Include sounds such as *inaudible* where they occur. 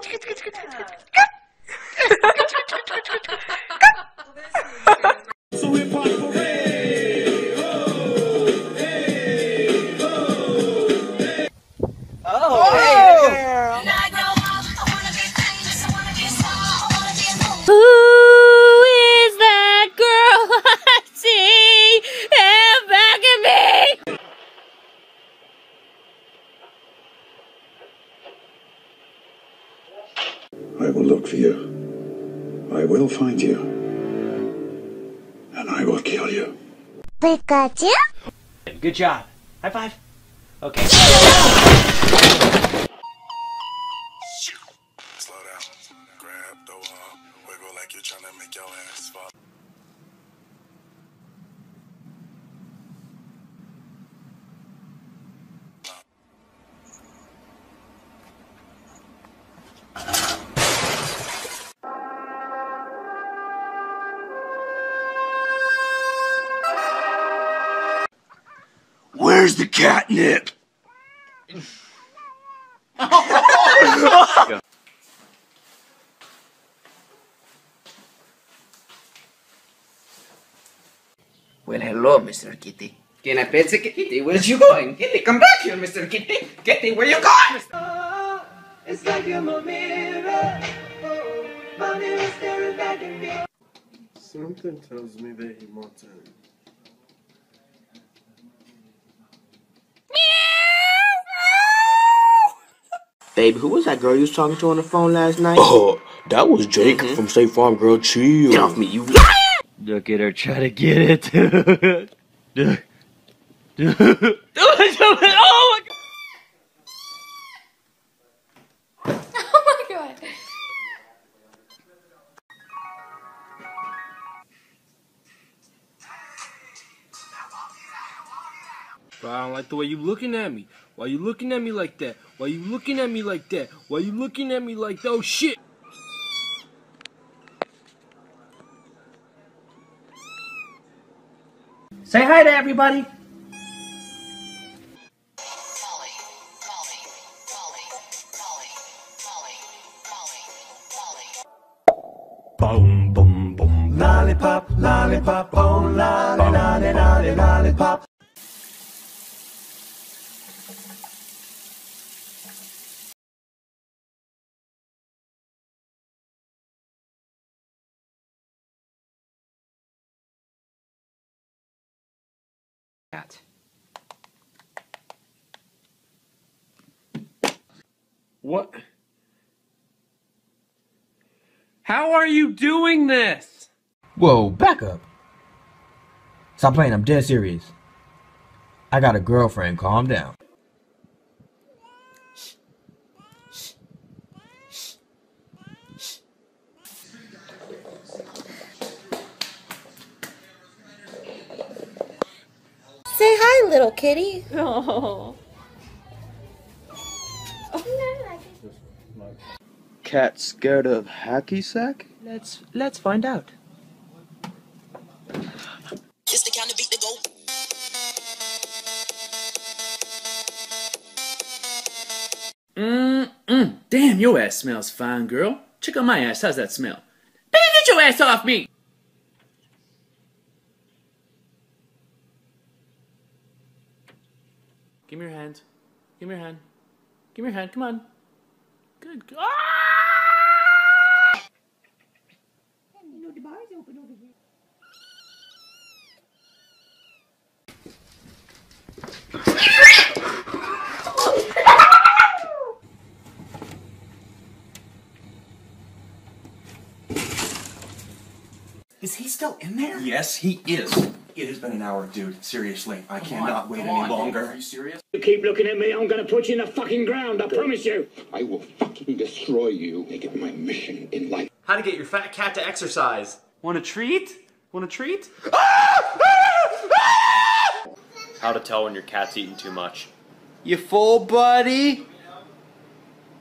치카 치카 치카 치카 치카 will look for you. I will find you. And I will kill you. Pikachu? Good job. High five. Okay. Slow down. Grab the wall. Wiggle like you're trying to make your ass fall. Where's the catnip? Well, hello, Mr. Kitty. Can I pet the kitty? Where's you going? Kitty, come back here, Mr. Kitty. Kitty, where you going? Mr. It's like I'm a mirror. Oh, my mirror staring back at me. Something tells me that he wants in. Babe, who was that girl you was talking to on the phone last night? Oh, that was Jake mm-hmm. from State Farm Girl Chill. Get off me, you *laughs* Look at her try to get it. Dude. Dude. *laughs* Dude. oh my god. *laughs* Oh my god. Bro, I don't like the way you looking at me. Why you looking at me like that? Why you looking at me like that? Why you looking at me like that? Oh shit! Say hi to everybody. Boom, boom, boom. Lollipop, lollipop, oh, lolly, lolly, lolly, lollipop. Cat. What? How are you doing this? Whoa, back up. Stop playing, I'm dead serious. I got a girlfriend, calm down. Say hi, little kitty. Oh. Cat scared of hacky sack? Let's let's find out. It's the kind of beat that go. Mm-mm. Damn, your ass smells fine, girl. Check out my ass. How's that smell? Baby, get your ass off me! Give me your hand. Give me your hand. Give me your hand. Come on. Good. g- Ah! Is he still in there? Yes, he is. It has been an hour, dude. Seriously, I cannot wait any on, longer. Are you serious? You keep looking at me, I'm gonna put you in the fucking ground, I promise you. I will fucking destroy you. Make it my mission in life. How to get your fat cat to exercise. Want a treat? Want a treat? How to tell when your cat's eating too much. You full, buddy?